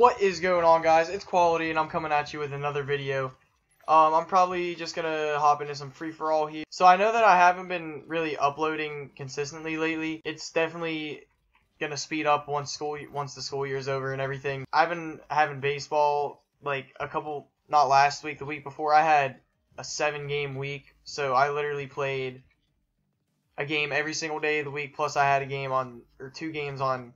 What is going on guys? It's Qualitee and I'm coming at you with another video. Um, I'm probably just gonna hop into some free-for-all here. So I know that I haven't been really uploading consistently lately. It's definitely gonna speed up once school once the school year's over and everything. I've been having baseball like a couple not last week, the week before I had a seven game week. So I literally played a game every single day of the week plus I had a game on or two games on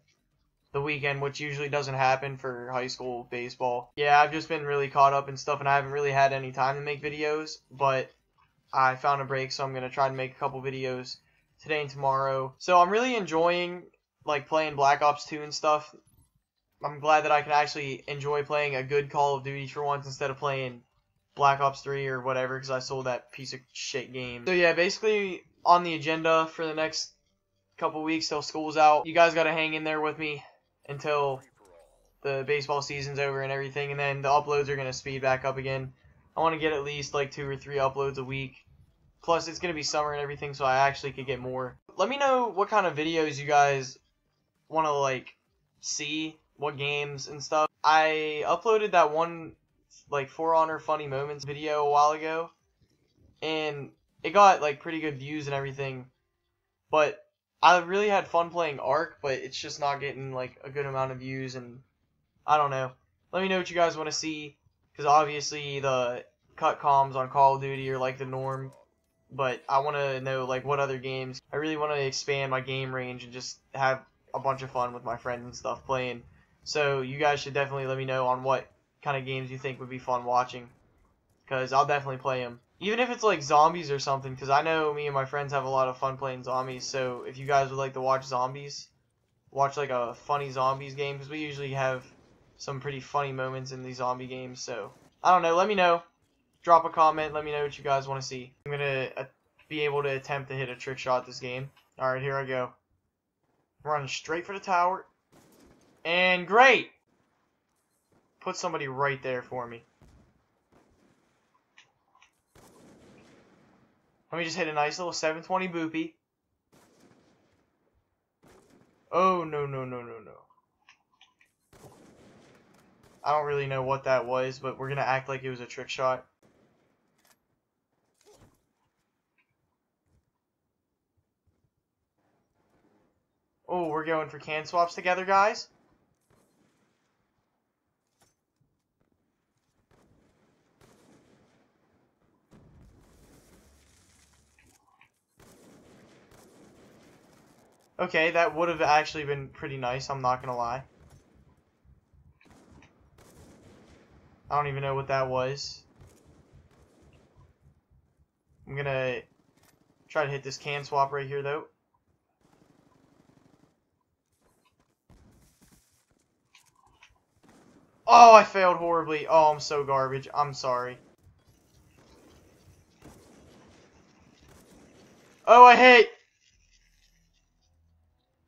the weekend, which usually doesn't happen for high school baseball. Yeah, I've just been really caught up in stuff and I haven't really had any time to make videos, but I found a break, so I'm going to try to make a couple videos today and tomorrow. So I'm really enjoying like playing Black Ops 2 and stuff. I'm glad that I can actually enjoy playing a good Call of Duty for once instead of playing Black Ops 3 or whatever because I sold that piece of shit game. So yeah, basically on the agenda for the next couple weeks till school's out, you guys got to hang in there with me until the baseball season's over and everything, and then the uploads are going to speed back up again. I want to get at least like two or three uploads a week. Plus, it's going to be summer and everything, so I actually could get more. Let me know what kind of videos you guys want to like see, what games and stuff. I uploaded that one like For Honor funny moments video a while ago, and it got like pretty good views and everything. But I really had fun playing Ark, but it's just not getting like a good amount of views, and I don't know. Let me know what you guys want to see, because obviously the cut comms on Call of Duty are like the norm, but I want to know like what other games. I really want to expand my game range and just have a bunch of fun with my friends and stuff playing. So you guys should definitely let me know on what kind of games you think would be fun watching, because I'll definitely play them. Even if it's like zombies or something, because I know me and my friends have a lot of fun playing zombies. So if you guys would like to watch zombies, watch like a funny zombies game, because we usually have some pretty funny moments in these zombie games. So I don't know. Let me know. Drop a comment. Let me know what you guys want to see. I'm gonna uh, be able to attempt to hit a trick shot this game. All right, here I go. running straight for the tower, and great. Put somebody right there for me. Let me just hit a nice little 720 boopy. Oh, no, no, no, no, no. I don't really know what that was, but we're going to act like it was a trick shot. Oh, we're going for can swaps together, guys. Okay, that would have actually been pretty nice, I'm not gonna lie. I don't even know what that was. I'm gonna try to hit this can swap right here, though. Oh, I failed horribly. Oh, I'm so garbage. I'm sorry. Oh, I hate...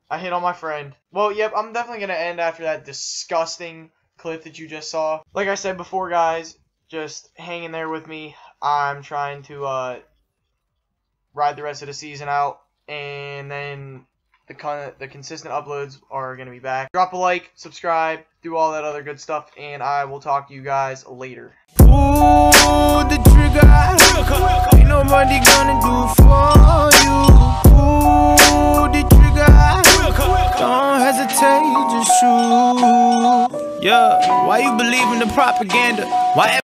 I hit on my friend. Well, yep, I'm definitely going to end after that disgusting clip that you just saw. Like I said before, guys, just hang in there with me. I'm trying to uh, ride the rest of the season out, and then the con the consistent uploads are going to be back. Drop a like, subscribe, do all that other good stuff, and I will talk to you guys later. The trigger. Ain't nobody gonna do for you. Ooh, why you believe in the propaganda? Why